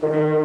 Come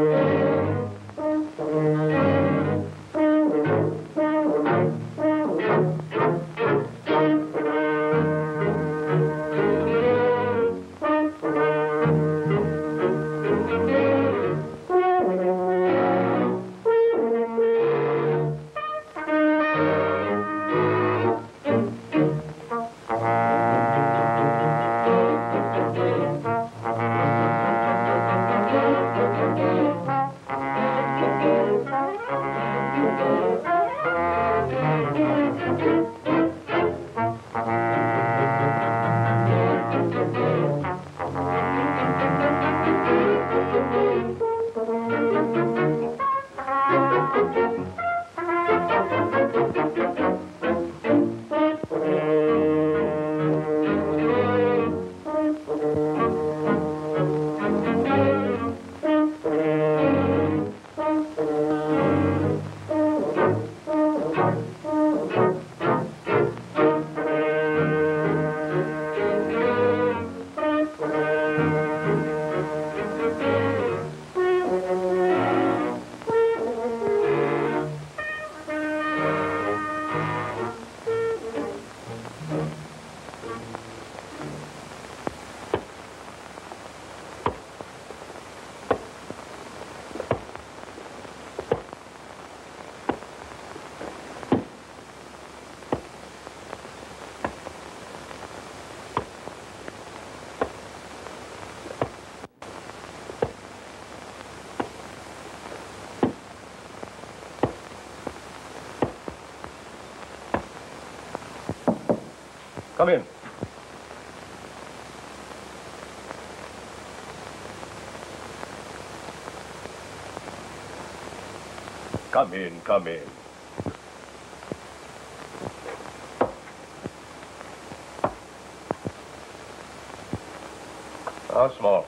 Come in, come in. Ah, Small.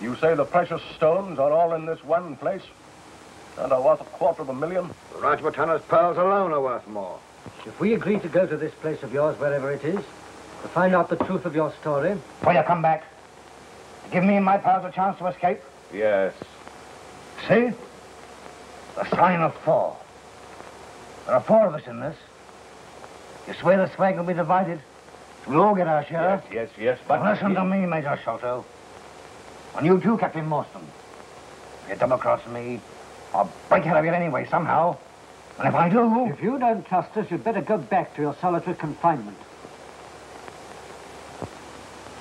You say the precious stones are all in this one place? And are worth a quarter of a million? Rajputana's pearls alone are worth more. If we agree to go to this place of yours, wherever it is, to find out the truth of your story... Will you come back? Give me and my pals a chance to escape? Yes. See? The sign of four. There are four of us in this. You swear the swag will be divided? We'll all get our share? Yes, yes, yes, but... Well, listen to me, Major Sholto. And you too, Captain Morstan. If you double-cross me, I'll break out of it anyway, somehow. And if I do... If you don't trust us, you'd better go back to your solitary confinement.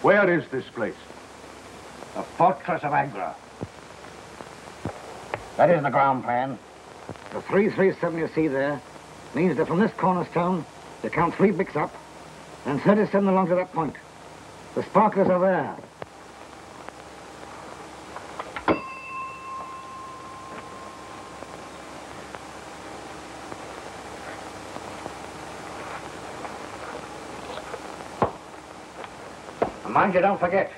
Where is this place? The fortress of Agra. That is the ground plan. The 337 you see there means that from this cornerstone, you count three bricks up, and 37 along to that point. The sparklers are there. Mind you don't forget,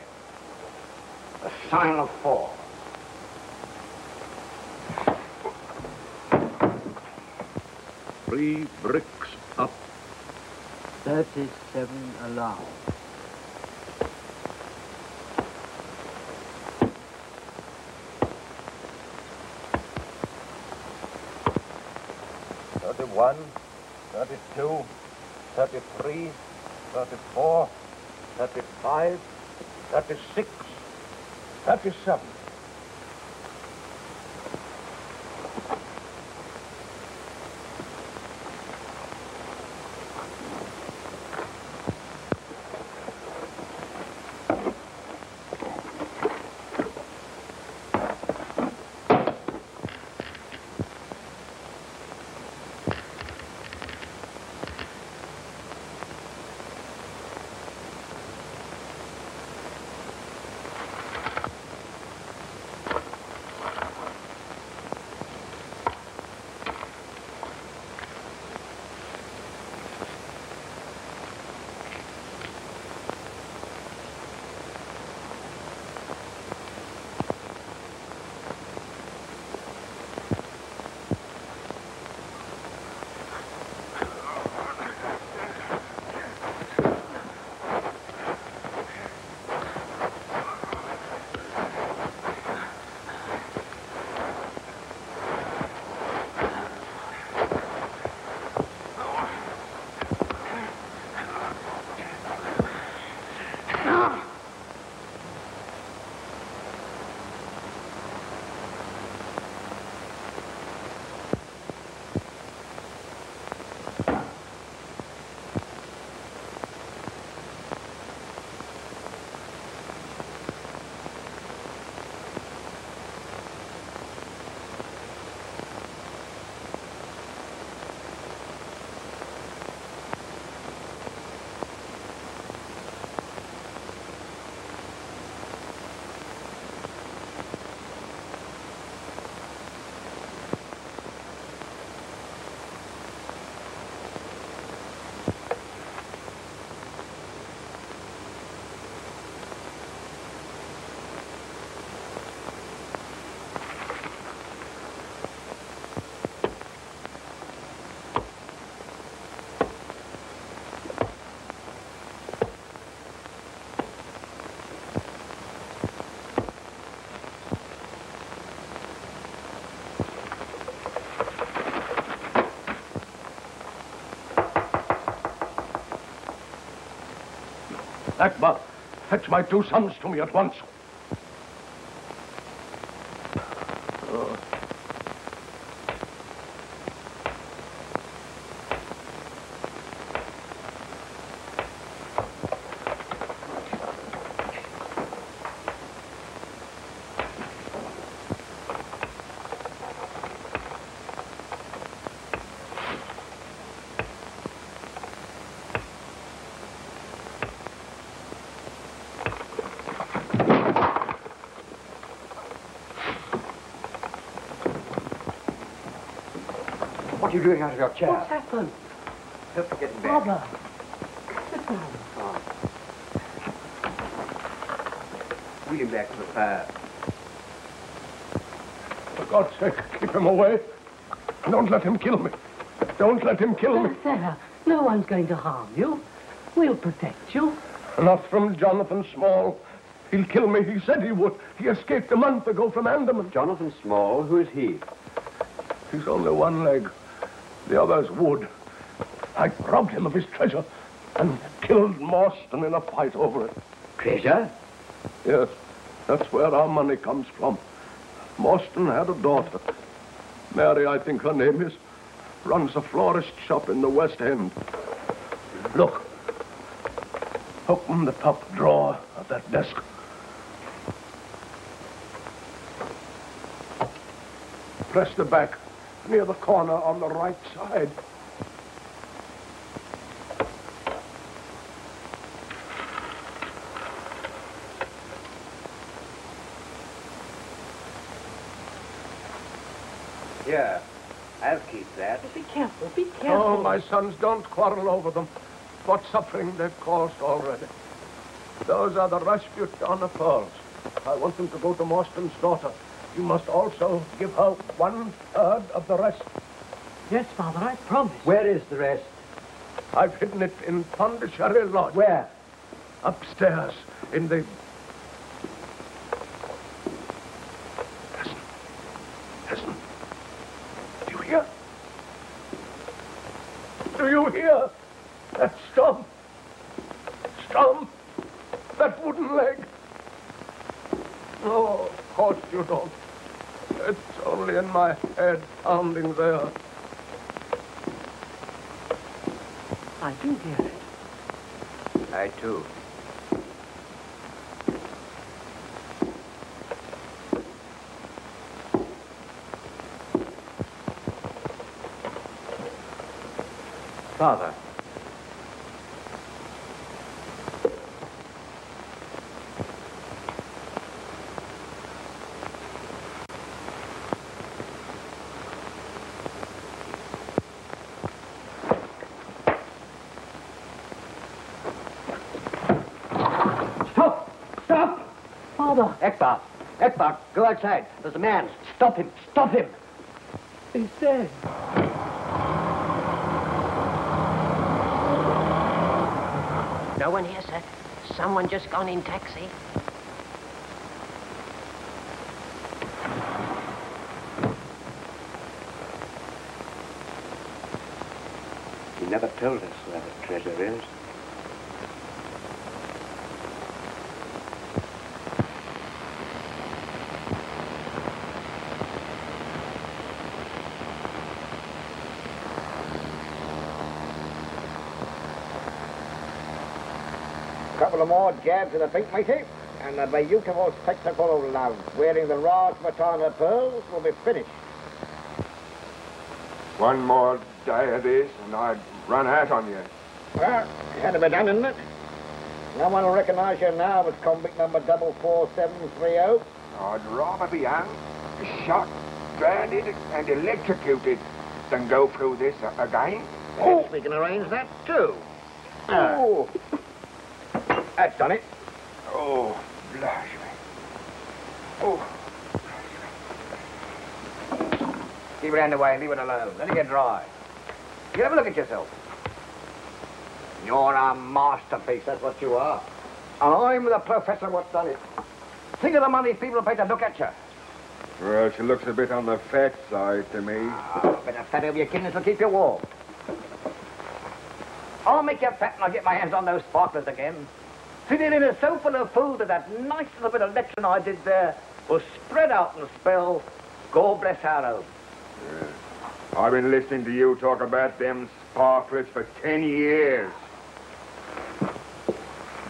the sign of four. Three bricks up. 37 along. Thirty-one, thirty-two, thirty-three, thirty-four, thirty-five, thirty-six, thirty-seven. Akbar, fetch my two sons to me at once. What are you doing out of your chair? What's happened? Help me get in bed. Father. Sit down. Wheel him back to the fire. For God's sake, keep him away. Don't let him kill me. Don't let him kill me. Sarah, no one's going to harm you. We'll protect you. Not from Jonathan Small. He'll kill me. He said he would. He escaped a month ago from Andaman. Jonathan Small, who is he? He's only one leg. The other's wood. I robbed him of his treasure and killed Morstan in a fight over it. Treasure? Yes, that's where our money comes from. Morstan had a daughter. Mary, I think her name is. Runs a florist shop in the West End. Look. Open the top drawer of that desk. Press the back near the corner on the right side. Here. I'll keep that. Be careful, be careful. Oh, careful. my sons, don't quarrel over them. What suffering they've caused already. Those are the Rajputana pearls. I want them to go to Morstan's daughter. You must also give her one third of the rest. Yes, Father, I promise. Where is the rest? I've hidden it in Pondicherry Lodge. Where? Upstairs in the... Listen. Listen. Do you hear? Do you hear? That stomp. Stomp. That wooden leg. Oh, of course you don't. It's only in my pounding there. I do hear it. I too. Father. Stop! Stop! Father, Akbar! Akbar, go outside. There's a man. Stop him! Stop him! he's dead. No one here, sir. Someone just gone in taxi. He never told us where the treasure is. More jabs of the pink matey, and the beautiful spectacle of love, wearing the Rajputana pearls, will be finished. One more day of this and I'd run out on you. Well, it had to be done, isn't it? No one will recognize you now as convict number 44730. I'd rather be hung, shot, drowned, and electrocuted than go through this a- again. Oh, we can arrange that too. Oh, that's done it. Oh, blush me. Oh, Keep it underway, leave it alone. Let it get dry. You have a look at yourself. You're a masterpiece, that's what you are. And I'm the professor what's done it. Think of the money people pay to look at you. well, she looks a bit on the fat side to me. Oh, bit of fat over your kidneys will keep you warm. I'll make you fat and I'll get my hands on those sparklers again. Sitting in a sofa full of food and that nice little bit of lecturing I did there will spread out and spell, God bless our home. I've been listening to you talk about them sparklers for ten years.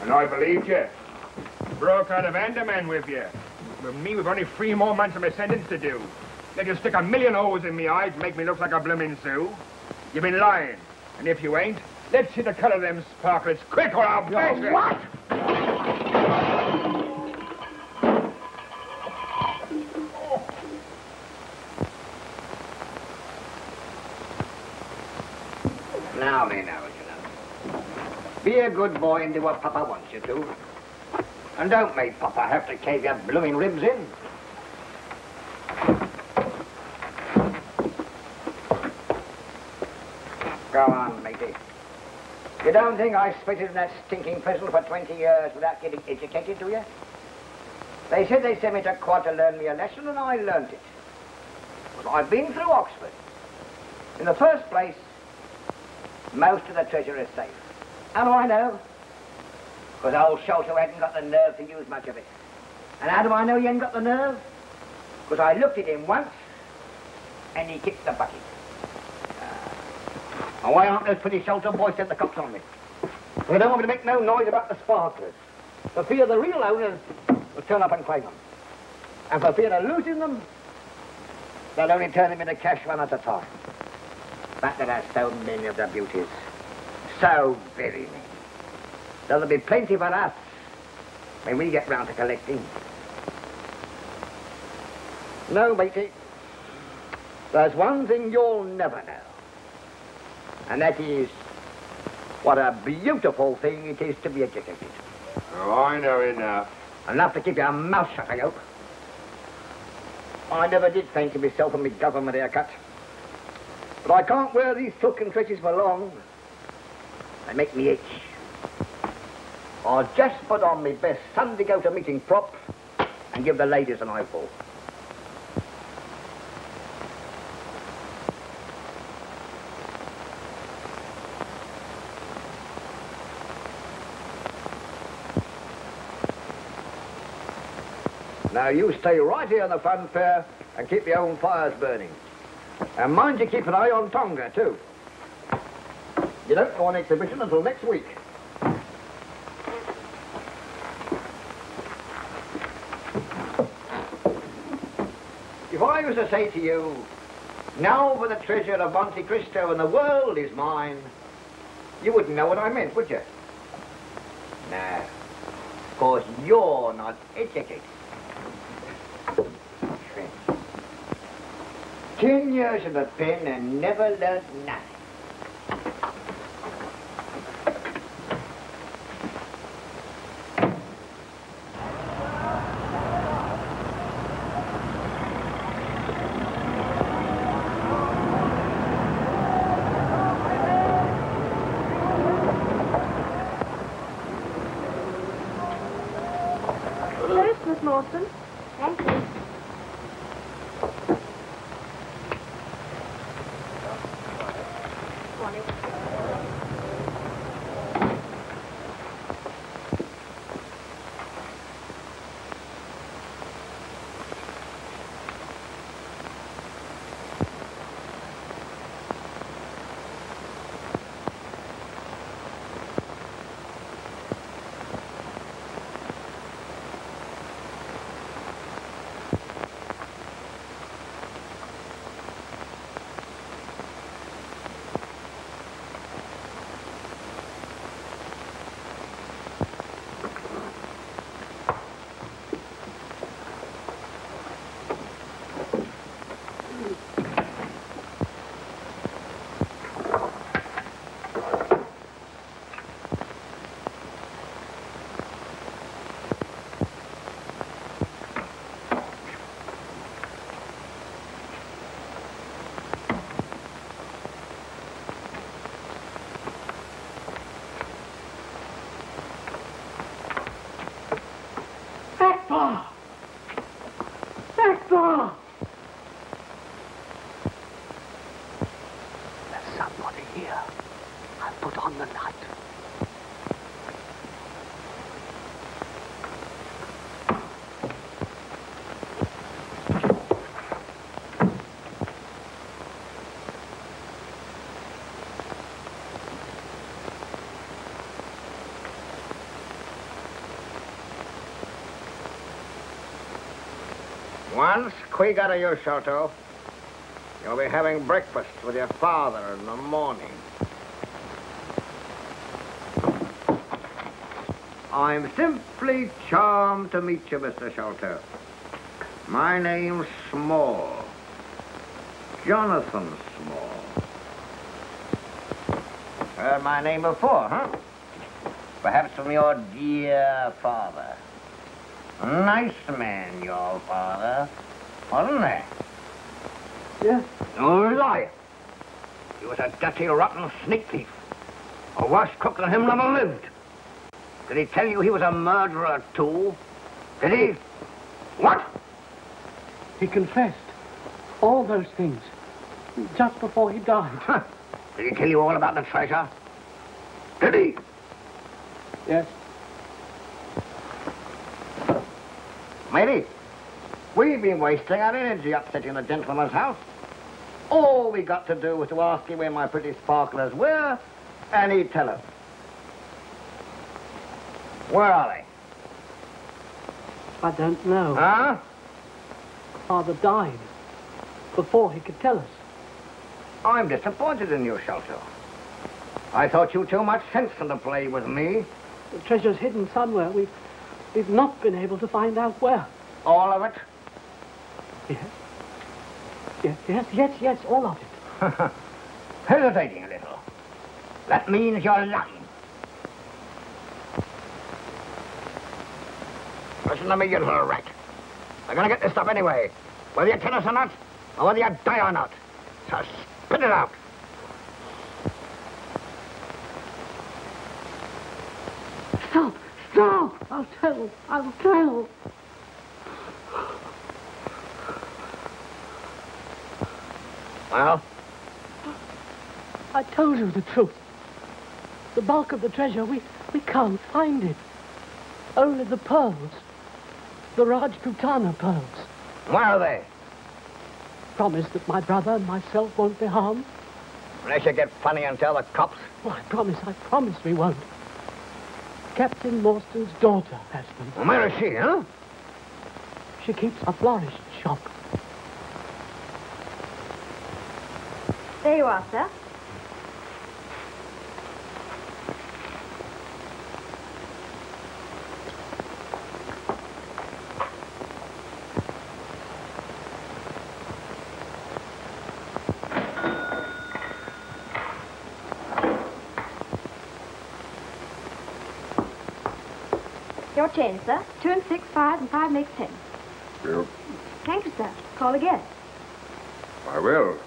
And I believed you. Broke out of Andaman with you. With me, we've only three more months of my sentence to do. They can stick a million holes in me eyes and make me look like a bloomin' Sioux. You've been lying. And if you ain't, let's see the color of them sparklers quick or I'll bash you. What? Now then, Algernon. Be a good boy and do what Papa wants you to. And don't make Papa have to cave your blooming ribs in. Go on, matey. You don't think I spitted in that stinking prison for 20 years without getting educated, do you? They said they sent me to quad to learn me a lesson, and I learnt it. But I've been through Oxford. In the first place, most of the treasure is safe. How do I know? Because old Sholto hadn't got the nerve to use much of it. And how do I know he hadn't got the nerve? Because I looked at him once, and he kicked the bucket. And why aren't those pretty Sholto boys sent the cops on me? They don't want me to make no noise about the sparklers. For fear the real owners will turn up and claim them. And for fear of losing them, they'll only turn them into cash one at a time. But there are so many of the beauties. So very many. There'll be plenty for us when we get round to collecting. No, matey. There's one thing you'll never know. And that is what a beautiful thing it is to be educated. Oh, I know enough. Enough to keep your mouth shut, I hope. I never did fancy myself in my government haircut. But I can't wear these silken tresses for long. They make me itch. I'll just put on my best Sunday go-to meeting prop and give the ladies an eyeful. Now you stay right here in the fun fair and keep your own fires burning. And mind you keep an eye on Tonga, too. You don't go on exhibition until next week. If I was to say to you, now for the treasure of Monte Cristo and the world is mine, you wouldn't know what I meant, would you? No. Of course, you're not educated. Ten years of a pen and never learned nothing. Once Quig out of your Sholto, you'll be having breakfast with your father in the morning. I'm simply charmed to meet you, Mr. Sholto. My name's Small. Jonathan Small. Heard my name before, huh? Perhaps from your dear father. Nice man, your father, wasn't he? Yes. No liar. He was a dirty, rotten sneak thief. A worse cook than him never lived. Did he tell you he was a murderer, too? Did he? What? He confessed all those things just before he died. Huh. Did he tell you all about the treasure? Did he? Yes. Matey, we've been wasting our energy upsetting the gentleman's house. All we got to do was to ask him where my pretty sparklers were, and he'd tell us. Where are they? I don't know. Huh? Father died before he could tell us. I'm disappointed in you, Sholto. I thought you too much sense to play with me. The treasure's hidden somewhere. We've, we've not been able to find out where. All of it? Yes. Yes, yes, yes, yes, all of it. Hesitating a little. That means you're lying. Listen to me, you little rat. They're gonna get this stuff anyway. Whether you tell us or not, or whether you die or not. So spit it out. Stop, stop! I'll tell, I'll tell. Well, I told you the truth. The bulk of the treasure, we, we can't find it. Only the pearls. The Rajputana pearls. where are they? Promise that my brother and myself won't be harmed. Unless you get funny and tell the cops. Oh, I promise, I promise we won't. Captain Morstan's daughter has them. Well, where is she, huh? She keeps a florist shop. There you are, sir. Your change, sir. Two and six, five, and five makes ten. Yep, Thank you, sir. Call again. I will.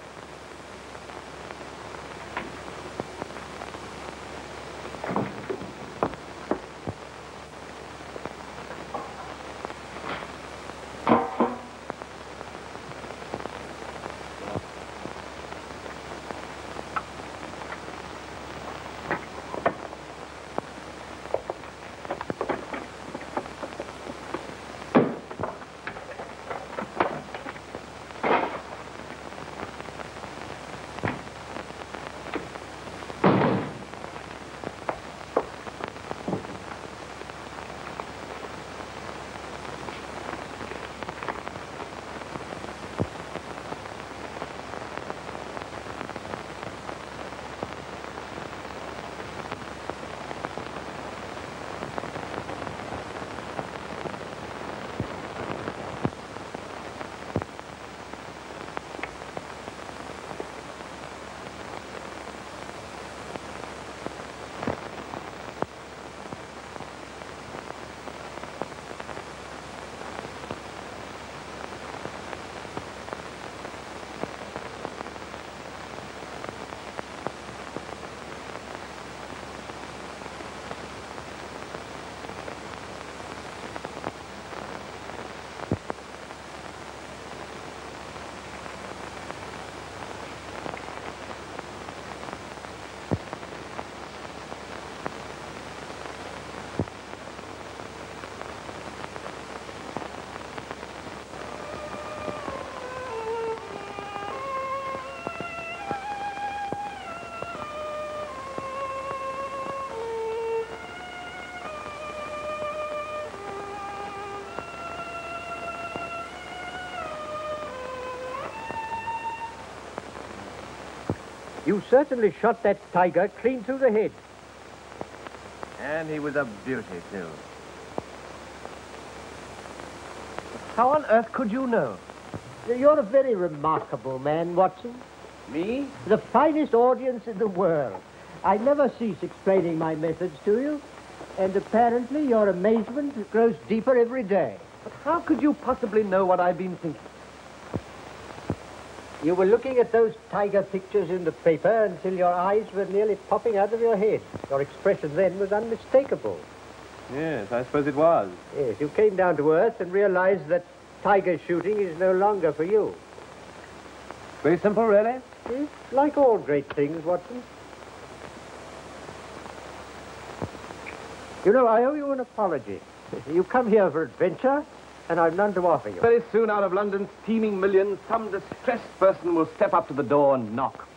You certainly shot that tiger clean through the head. And he was a beauty, too. How on earth could you know? You're a very remarkable man, Watson. Me? The finest audience in the world. I never cease explaining my methods to you, and apparently your amazement grows deeper every day. But how could you possibly know what I've been thinking? You were looking at those tiger pictures in the paper until your eyes were nearly popping out of your head. Your expression then was unmistakable. Yes, I suppose it was. Yes, you came down to earth and realized that tiger shooting is no longer for you. Very simple, really? Yes, like all great things, Watson. You know, I owe you an apology. You come here for adventure, and I've none to offer you. Very soon, out of London's teeming millions, some distressed person will step up to the door and knock.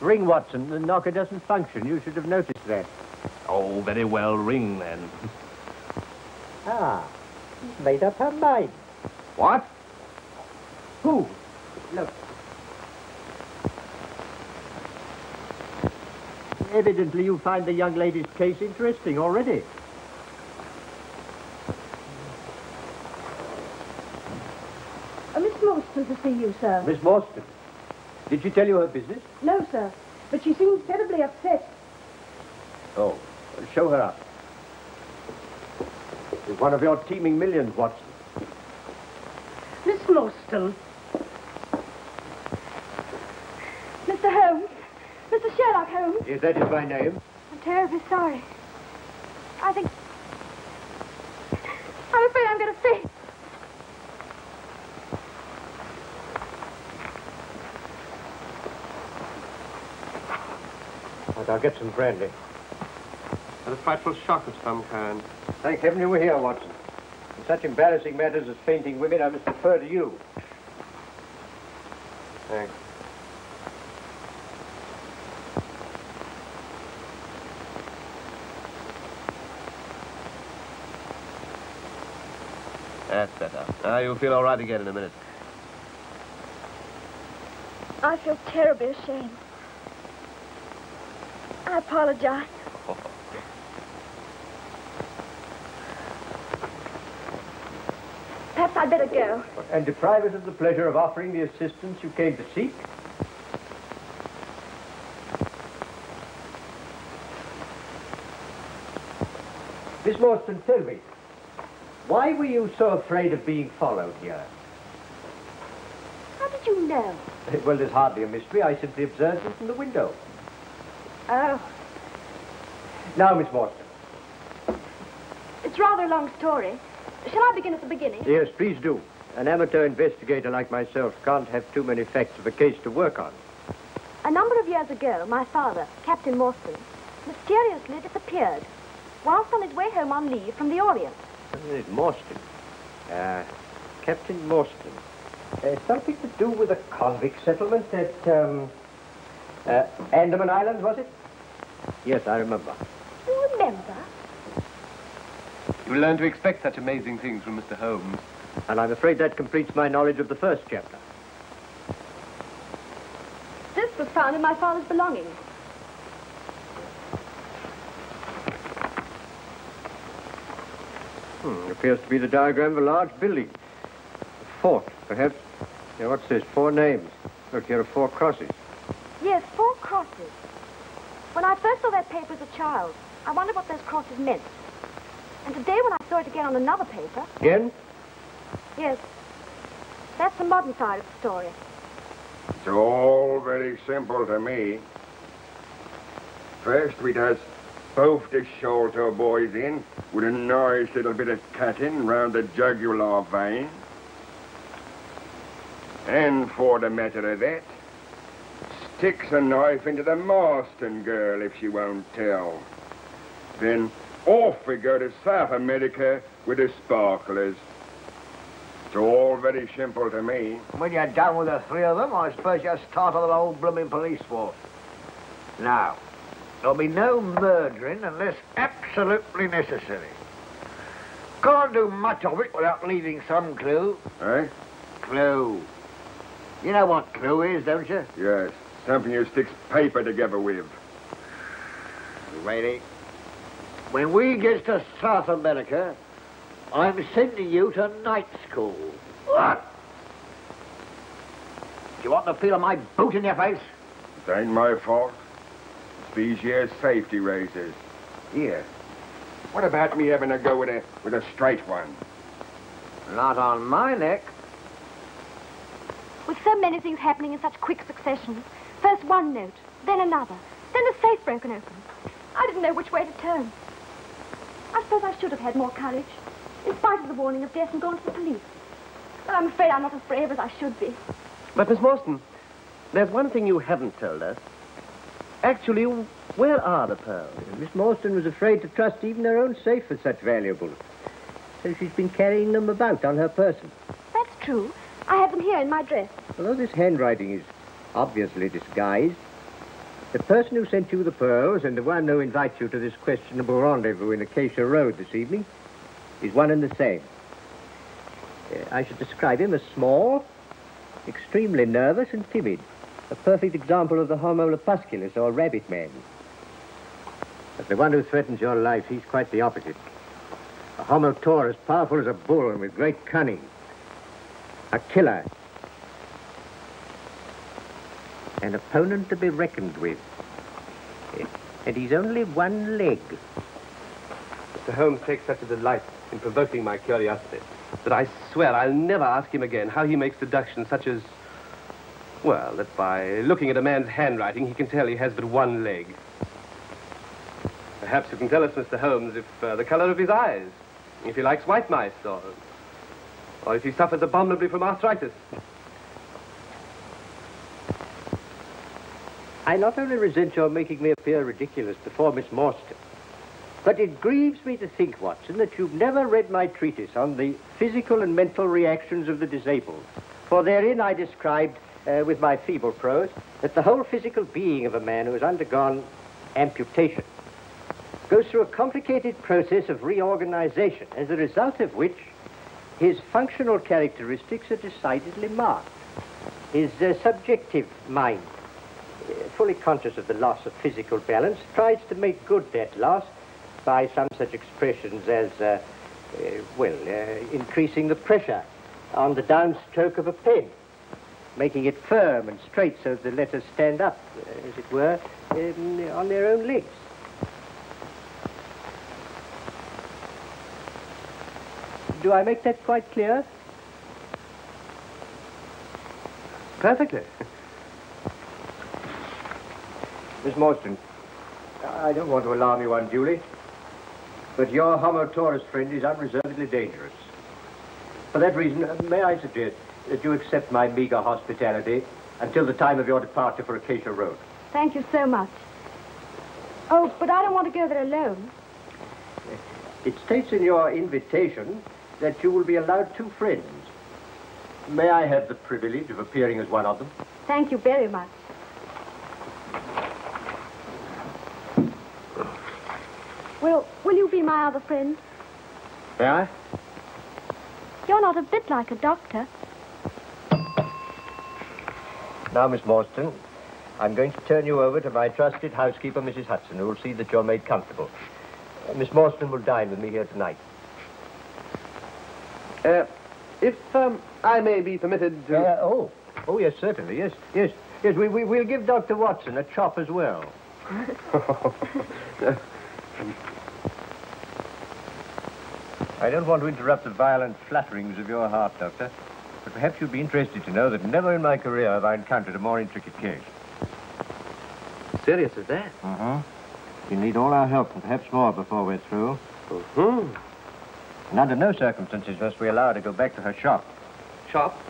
Ring, Watson. The knocker doesn't function. You should have noticed that. Oh, very well, ring then. Ah, she's made up her mind. What? Who? Look. Evidently you find the young lady's case interesting already. Uh, Miss Morstan to see you, sir. Miss Morstan, did she tell you her business? No, sir. But she seems terribly upset. Oh, well, show her up. She's one of your teeming millions, Watson. Miss Morstan, Mr. Holmes. Mr. Sherlock Holmes. Yes, that is my name. I'm terribly sorry. I think... I'm afraid I'm going to faint. I'll get some brandy. A frightful shock of some kind. Thank heaven you were here, Watson. In such embarrassing matters as fainting women, I must defer to you. Thanks. That's better. Now you'll feel all right again in a minute. I feel terribly ashamed. I apologize. Perhaps I'd better go. And deprive us of the pleasure of offering the assistance you came to seek? Miss Morstan, tell me, why were you so afraid of being followed here? How did you know? Well, there's hardly a mystery. I simply observed it from the window. Oh, Now, Miss Morstan. it's rather a long story. Shall I begin at the beginning? Yes, please do. An amateur investigator like myself can't have too many facts of a case to work on. A number of years ago, my father, Captain Morstan, mysteriously disappeared whilst on his way home on leave from the Orient. It Morstan? Uh, Captain Morstan. Uh, something to do with a convict settlement at, um, uh, Andaman Islands, was it? Yes, I remember. You remember? You learn to expect such amazing things from Mr. Holmes. And I'm afraid that completes my knowledge of the first chapter. This was found in my father's belongings. Hmm, appears to be the diagram of a large building. A fort, perhaps. Yeah, what's this? Four names. Look, here are four crosses. Yes, four crosses. When I first saw that paper as a child, I wondered what those crosses meant. And today when I saw it again on another paper, Again? yes, that's the modern side of the story. It's all very simple to me. First, we does both the Sholto boys in with a nice little bit of cutting round the jugular vein. And for the matter of that, sticks a knife into the Morstan girl if she won't tell. Then off we go to South America with the sparklers. It's all very simple to me. When you're done with the three of them, I suppose you'll start on the whole blooming police force. Now, there'll be no murdering unless absolutely necessary. Can't do much of it without leaving some clue. Eh? Clue. You know what clue is, don't you? Yes. Something you sticks paper together with. Lady, when we get to South America, I'm sending you to night school. What? Do you want the feel of my boot in your face? It ain't my fault. It's these here safety razors. Here. What about me having to go with a with a straight one? Not on my neck. With so many things happening in such quick succession, first one note, then another, then the safe broken open, I didn't know which way to turn. I suppose I should have had more courage, in spite of the warning of death and gone to the police. But I'm afraid I'm not as brave as I should be. But, Miss Morstan, there's one thing you haven't told us. Actually, where are the pearls? Miss Morstan was afraid to trust even her own safe with such valuables. So she's been carrying them about on her person. That's true. I have them here in my dress. Although this handwriting is obviously disguised, the person who sent you the pearls and the one who invites you to this questionable rendezvous in Acacia Road this evening is one and the same. Uh, I should describe him as small, extremely nervous and timid. A perfect example of the Homo lepusculus, or rabbit man. But the one who threatens your life, he's quite the opposite. A Homo taurus, powerful as a bull and with great cunning. A killer. An opponent to be reckoned with. And he's only one leg. Mr. Holmes takes such a delight in provoking my curiosity that I swear I'll never ask him again how he makes deductions such as, well, that by looking at a man's handwriting, he can tell he has but one leg. Perhaps you can tell us, Mr. Holmes, if uh, the color of his eyes, if he likes white mice, or, or if he suffers abominably from arthritis. I not only resent your making me appear ridiculous before Miss Morstan, but it grieves me to think, Watson, that you've never read my treatise on the physical and mental reactions of the disabled. For therein I described, uh, with my feeble prose, that the whole physical being of a man who has undergone amputation goes through a complicated process of reorganization, as a result of which his functional characteristics are decidedly marked. His uh, subjective mind fully conscious of the loss of physical balance, tries to make good that loss by some such expressions as, uh, uh, well, uh, increasing the pressure on the downstroke of a pen, making it firm and straight so the letters stand up, uh, as it were, um, on their own legs. Do I make that quite clear? Perfectly. Miss Morstan, I don't want to alarm you unduly, but your Homo taurus friend is unreservedly dangerous. For that reason, uh, may I suggest that you accept my meager hospitality until the time of your departure for Acacia Road? Thank you so much. Oh, but I don't want to go there alone. It states in your invitation that you will be allowed two friends. May I have the privilege of appearing as one of them? Thank you very much. Will, will you be my other friend? May I? You're not a bit like a doctor. Now, Miss Morstan, I'm going to turn you over to my trusted housekeeper, Mrs. Hudson, who will see that you're made comfortable. Uh, Miss Morstan will dine with me here tonight. Uh, if um, I may be permitted to... Uh, oh, oh, yes, certainly. Yes, yes, yes. We, we, we'll give Dr. Watson a chop as well. I don't want to interrupt the violent flutterings of your heart, Doctor, but perhaps you'd be interested to know that never in my career have I encountered a more intricate case. Serious as that? Uh-huh. You need all our help, and perhaps more before we're through. Hmm. And under no circumstances must we allow her to go back to her shop. Shop?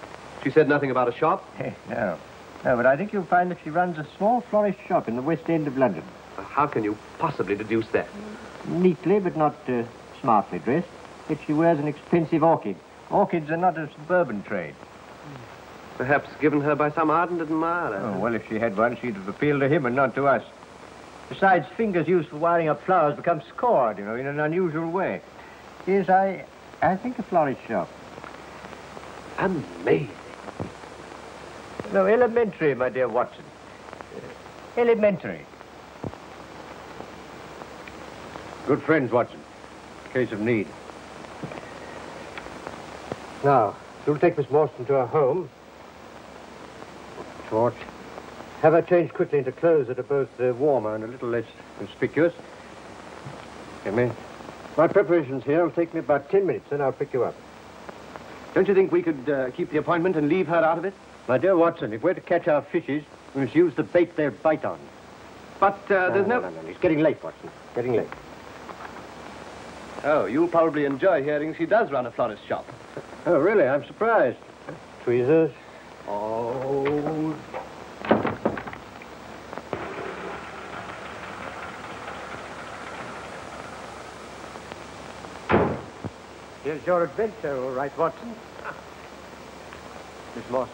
She said nothing about a shop? no. No, but I think you'll find that she runs a small florist shop in the West End of London. How can you possibly deduce that? Neatly, but not uh, smartly dressed. Yet she wears an expensive orchid. Orchids are not a suburban trade. Perhaps given her by some ardent admirer. Oh, well, if she had one, she'd have appealed to him and not to us. Besides, fingers used for wiring up flowers become scored, you know, in an unusual way. Yes, I, I think a florist shop. Amazing. No, elementary, my dear Watson. Elementary. Good friends, Watson. Case of need. Now, you'll take Miss Morstan to her home. Torch. Have her changed quickly into clothes that are both uh, warmer and a little less conspicuous. Come in. My preparations here will take me about ten minutes, then I'll pick you up. Don't you think we could uh, keep the appointment and leave her out of it? My dear Watson, if we're to catch our fishes, we must use the bait they bite on. But uh, there's no... no, no, no. It's getting late, Watson. Getting late. Oh, you'll probably enjoy hearing she does run a florist shop. Oh, really? I'm surprised. Tweezers. Oh, Here's your adventure, all right, Watson. Miss Morstan,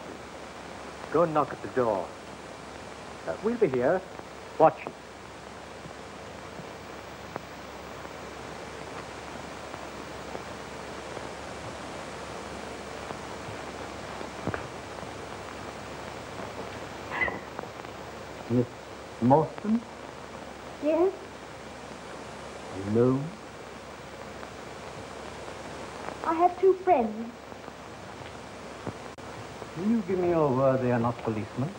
go and knock at the door. Uh, we'll be here, watching. Morstan, Yes? alone? I have two friends. Will you give me your word they are not policemen?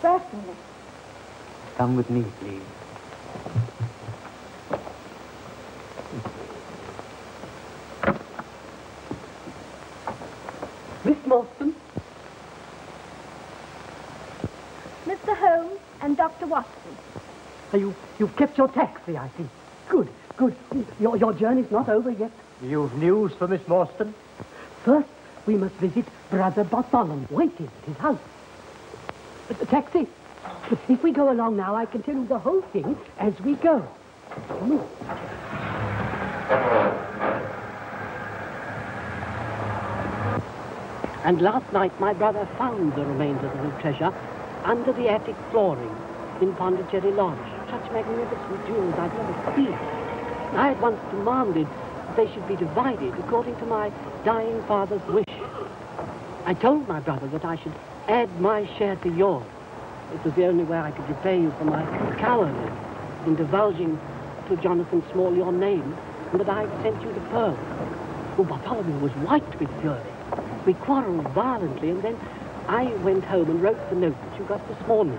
Certainly. Come with me, please. Miss Morstan, Mr. Holmes and Dr. Watson. uh, you, you've kept your taxi, I see. Good, good. Your, your journey's not over yet. You've news for Miss Morstan? First, we must visit Brother Bartholomew, waiting at his house. Uh, the taxi. If we go along now, I can tell you the whole thing as we go. Come on. And last night, my brother found the remains of the treasure under the attic flooring in Pondicherry Lodge. Such magnificent jewels I've never seen. I at once demanded that they should be divided according to my dying father's wish. I told my brother that I should add my share to yours. It was the only way I could repay you for my cowardice in divulging to Jonathan Small your name and that I had sent you the pearl. Oh, Bartholomew was white with fury. We quarreled violently, and then I went home and wrote the note that you got this morning.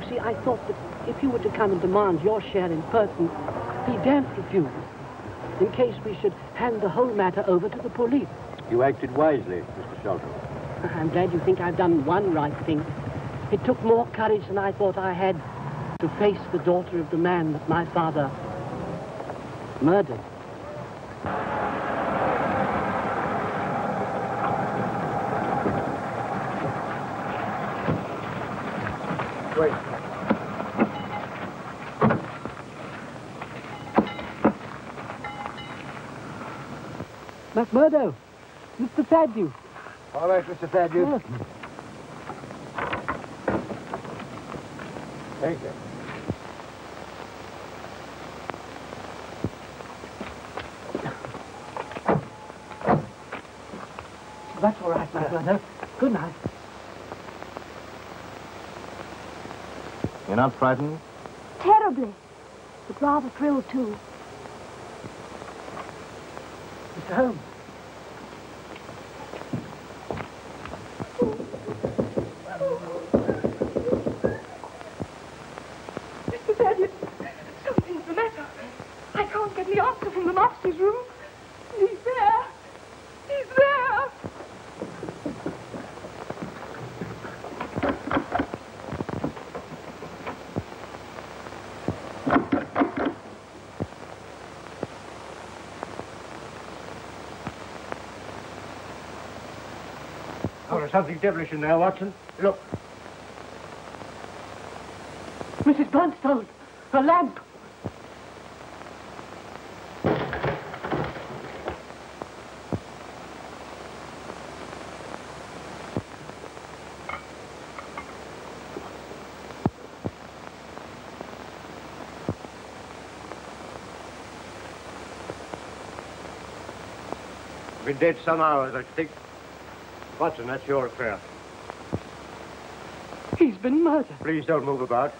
You see, I thought that if you were to come and demand your share in person, he daren't refuse, in case we should hand the whole matter over to the police. You acted wisely, Mr. Sholto. I'm glad you think I've done one right thing. It took more courage than I thought I had to face the daughter of the man that my father murdered. Wait. McMurdo, Mr. Thaddeus. All right, Mr. Thaddeus. Yes. Thank you. That's all right, McMurdo. Good night. You're not frightened? Terribly. But rather thrilled, too. Mr. Holmes. Mr. Thaddeus, something's the matter. I can't get the answer from the master's room. He's there. He's there. Oh, there's something devilish in there, Watson. Look. Mrs. Bluntstone, her lamp. Been dead some hours, I think. Watson, that's your affair. He's been murdered. Please don't move about.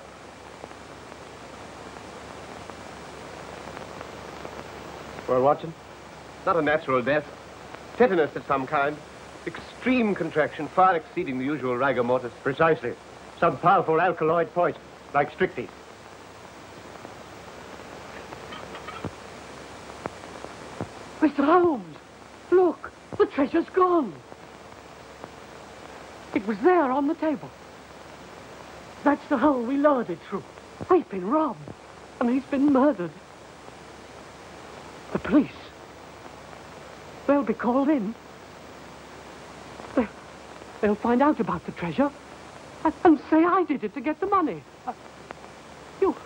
Well, Watson? Not a natural death. Tetanus of some kind. Extreme contraction, far exceeding the usual rigor mortis. Precisely. Some powerful alkaloid poison, like strychnine. Mr. Holmes, look, the treasure's gone. Was there on the table. That's the hole we it through. We've been robbed, and he's been murdered. The police. They'll be called in. They, they'll find out about the treasure and, say I did it to get the money. Uh, you,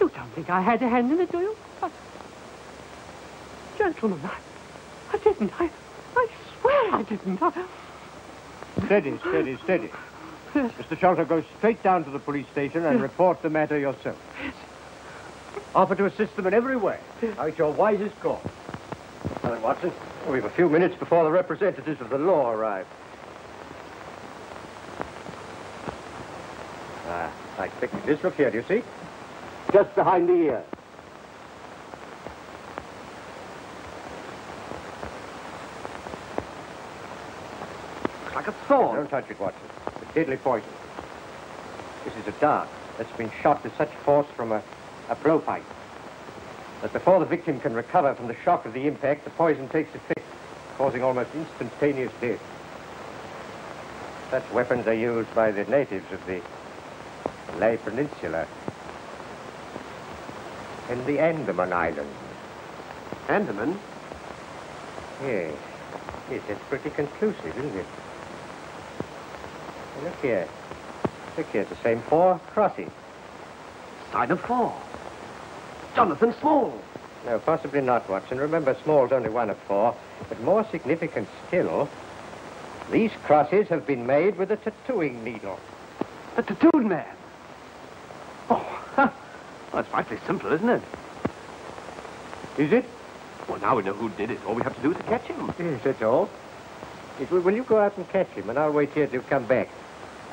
you don't think I had a hand in it, do you? Uh, gentlemen, I, I didn't. I, I swear I didn't. I, Steady, steady, steady. Mr. Sholto, go straight down to the police station and report the matter yourself. Offer to assist them in every way. Now, it's your wisest. Now then, Watson, we've a few minutes before the representatives of the law arrive. Ah, I expected this. Look here, do you see? Just behind the ear. Like a thorn. Don't touch it, Watson. It's deadly poison. This is a dart that's been shot with such force from a, a blowpipe that before the victim can recover from the shock of the impact, the poison takes effect, causing almost instantaneous death. Such weapons are used by the natives of the Malay Peninsula and the Andaman Islands. Andaman? Yes. Yes, that's pretty conclusive, isn't it? Look here. Look here, it's the same four crosses. Sign of four. Jonathan Small. No, possibly not, Watson. Remember, Small's only one of four. But more significant still, these crosses have been made with a tattooing needle. A tattooed man. Oh, huh. Well, that's frightfully simple, isn't it? Is it? Well, now we know who did it. All we have to do is to catch him. Yes, that's all. Will you go out and catch him, and I'll wait here till you come back.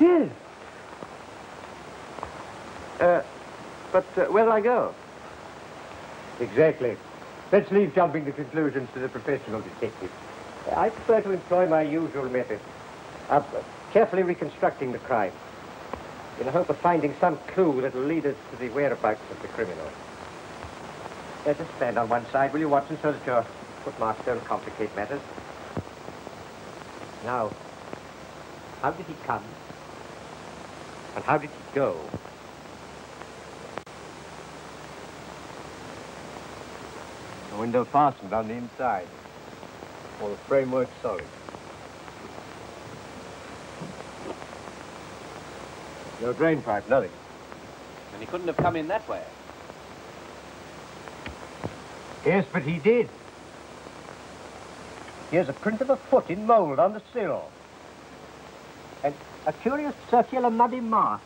Yes. Uh, but uh, where do I go? Exactly. Let's leave jumping to conclusions to the professional detective. I prefer to employ my usual method of carefully reconstructing the crime in the hope of finding some clue that will lead us to the whereabouts of the criminal. Let us stand on one side, will you, Watson, so that your footmarks don't complicate matters. Now, how did he come? And how did he go? The window fastened on the inside. All the framework solid. No drain pipe, nothing. And he couldn't have come in that way. Yes, but he did. Here's a print of a foot in mold on the sill. And a curious circular muddy mark.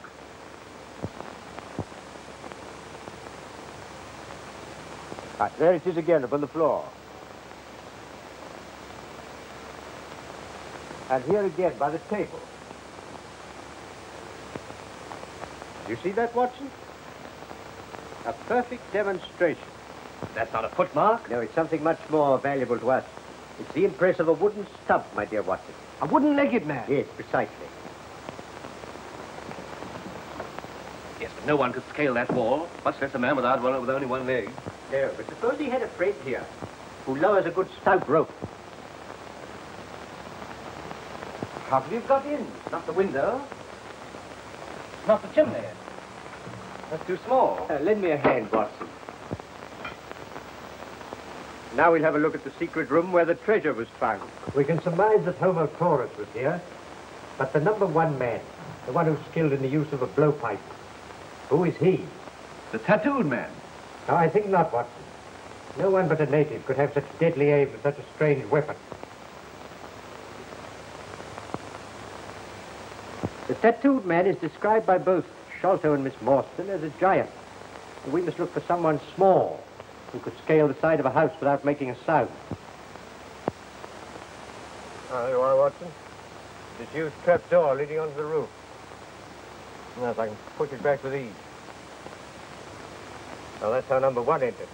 Right, there it is again upon the floor. And here again by the table. You see that, Watson? A perfect demonstration. That's not a footmark. No, it's something much more valuable to us. It's the impress of a wooden stump, my dear Watson. A wooden-legged man. Yes, precisely. Yes, but no one could scale that wall, much less a man without one, with only one leg. No, but suppose he had a friend here who lowers a good stout rope. How could he have got in? Not the window. Not the chimney. That's too small. Uh, lend me a hand, Watson. Now we'll have a look at the secret room where the treasure was found. We can surmise that Homo Taurus was here, but the number one man, the one who's skilled in the use of a blowpipe, who is he? The tattooed man. No, I think not, Watson. No one but a native could have such deadly aim with such a strange weapon. The tattooed man is described by both Sholto and Miss Morstan as a giant. We must look for someone small who could scale the side of a house without making a sound. Ah, there you are, Watson. Disused trap door leading onto the roof. Now, if I can push it back with ease. Now, that's how number one entered.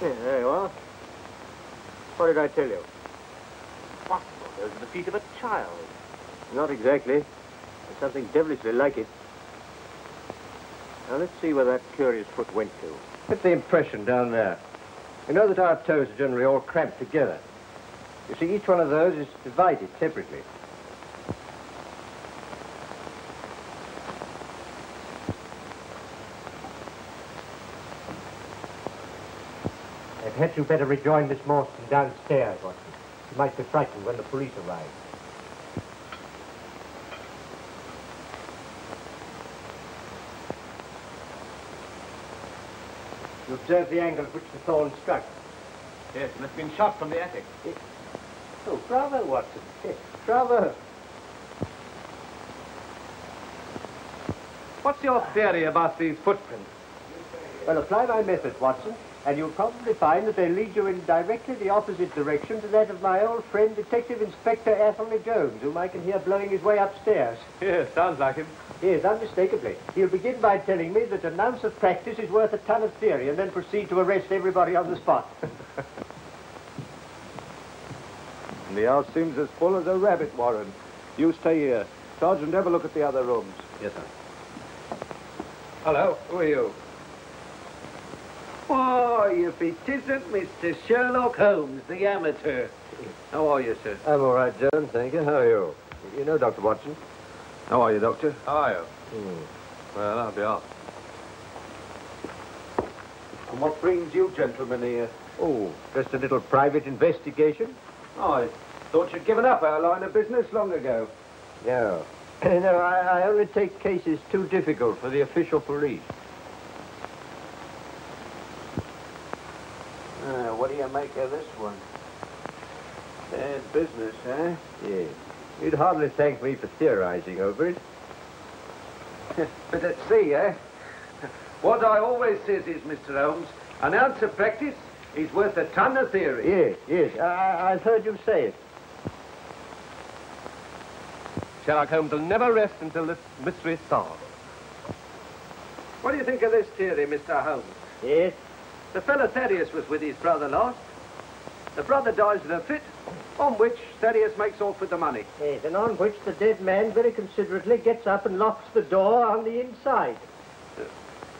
There you are. What did I tell you? Possible. Those are the feet of a child. Not exactly. There's something devilishly like it. Now, let's see where that curious foot went to. Get the impression down there. You know that our toes are generally all cramped together. You see, each one of those is divided separately. Perhaps you'd better rejoin Miss Morstan downstairs, Watson. She might be frightened when the police arrive. You observe the angle at which the thorn struck. Yes, and it's been shot from the attic. Oh, bravo, Watson. Yes, bravo. What's your theory about these footprints? Well, apply my method, Watson, and you'll probably find that they lead you in directly the opposite direction to that of my old friend, Detective Inspector Athelney Jones, whom I can hear blowing his way upstairs. Yes, sounds like him. Yes, unmistakably. He'll begin by telling me that an ounce of practice is worth a ton of theory, and then proceed to arrest everybody on the spot. The house seems as full as a rabbit warren. You stay here. Sergeant, have a look at the other rooms. Yes, sir. Hello, who are you? Why, if it isn't Mr. Sherlock Holmes, the amateur. How are you, sir? I'm all right, Jones, thank you. How are you? You know Dr. Watson? How are you, Doctor? How are you? Hmm. Well, I'll be off. And what brings you gentlemen here? Oh, just a little private investigation? Oh, I thought you'd given up our line of business long ago. No. no, I, I only take cases too difficult for the official police. Uh, what do you make of this one? Bad business, eh? Yes. You'd hardly thank me for theorizing over it. but at sea, eh? What I always says is, Mr. Holmes, an ounce of practice is worth a ton of theory. Yes, yes. I, I've heard you say it. Sherlock Holmes will never rest until this mystery is solved. What do you think of this theory, Mr. Holmes? Yes? The fellow Thaddeus was with his brother last. The brother dies of a fit, on which Thaddeus makes off with the money. Yes, and on which the dead man very considerately gets up and locks the door on the inside.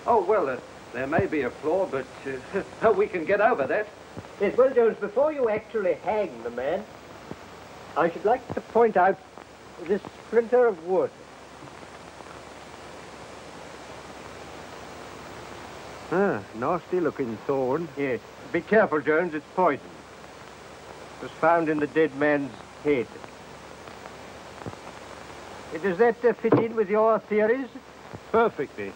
Oh, well, uh, there may be a flaw, but uh, we can get over that. Yes, well, Jones, before you actually hang the man, I should like to point out this splinter of wood. Ah, nasty looking thorn. Yes. Be careful, Jones, it's poison. It was found in the dead man's head. Does that uh, fit in with your theories? Perfectly.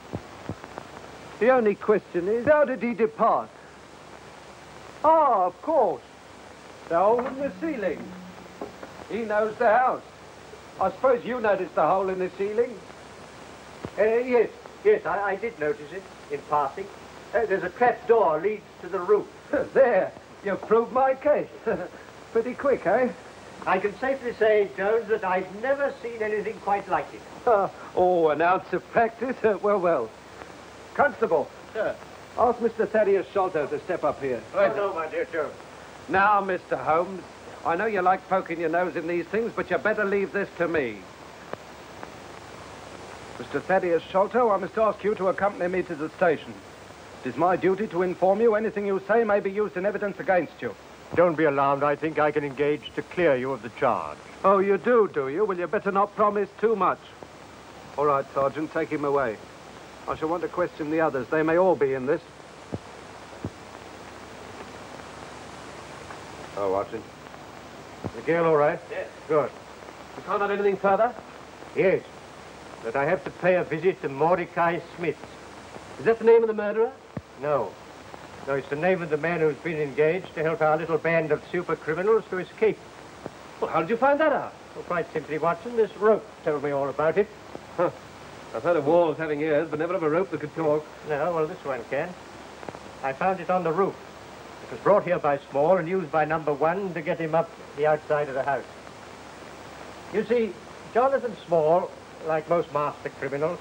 The only question is, how did he depart? Ah, of course. The hole in the ceiling. He knows the house. I suppose you noticed the hole in the ceiling? Uh, yes, yes, I, I did notice it in passing. Uh, there's a trap door leads to the roof. there, you've proved my case. Pretty quick, eh? I can safely say, Jones, that I've never seen anything quite like it. oh, an ounce of practice? well, well. Constable. Sir. Ask Mr. Thaddeus Sholto to step up here. Oh, no, my dear Jones. Now, Mr. Holmes, I know you like poking your nose in these things, but you better leave this to me. Mr. Thaddeus Sholto, I must ask you to accompany me to the station. It is my duty to inform you anything you say may be used in evidence against you. Don't be alarmed. I think I can engage to clear you of the charge. Oh, you do, do you? Well, you better not promise too much. All right, Sergeant, take him away. I shall want to question the others. They may all be in this. Oh, Watson. The girl all right? Yes. Good. You can't add anything further? Yes. But I have to pay a visit to Mordecai Smith. Is that the name of the murderer? No. No, it's the name of the man who's been engaged to help our little band of super criminals to escape. Well, how did you find that out? Well, quite simply, Watson, this rope told me all about it. Huh. I've heard of walls having ears, but never of a rope that could talk. No, well, this one can. I found it on the roof. It was brought here by Small and used by number one to get him up the outside of the house. You see, Jonathan Small, like most master criminals,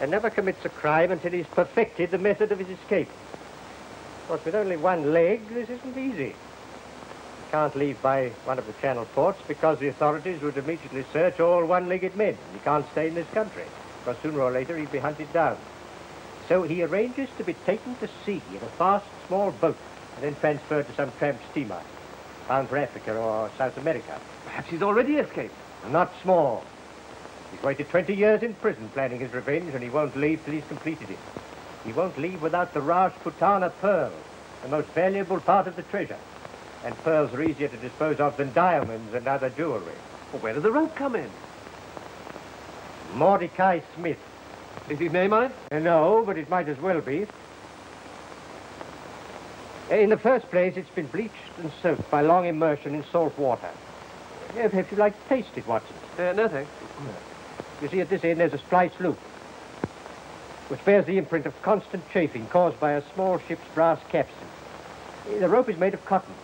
and never commits a crime until he's perfected the method of his escape. Of course, with only one leg, this isn't easy. He can't leave by one of the channel ports because the authorities would immediately search all one-legged men. He can't stay in this country, because sooner or later he'd be hunted down. So he arranges to be taken to sea in a fast, small boat and then transferred to some tramp steamer, bound for Africa or South America. Perhaps he's already escaped. Not small. He's waited 20 years in prison planning his revenge, and he won't leave till he's completed it. He won't leave without the Rajputana pearl, the most valuable part of the treasure. And pearls are easier to dispose of than diamonds and other jewelry. Well, where does the rope come in? Mordecai Smith. Is his name on it? Uh, no, but it might as well be. Uh, In the first place, it's been bleached and soaked by long immersion in salt water. Uh, Perhaps you'd like to taste it, Watson. Uh, no, thanks. You see, at this end, there's a splice loop, which bears the imprint of constant chafing caused by a small ship's brass capstan. Uh, The rope is made of cotton.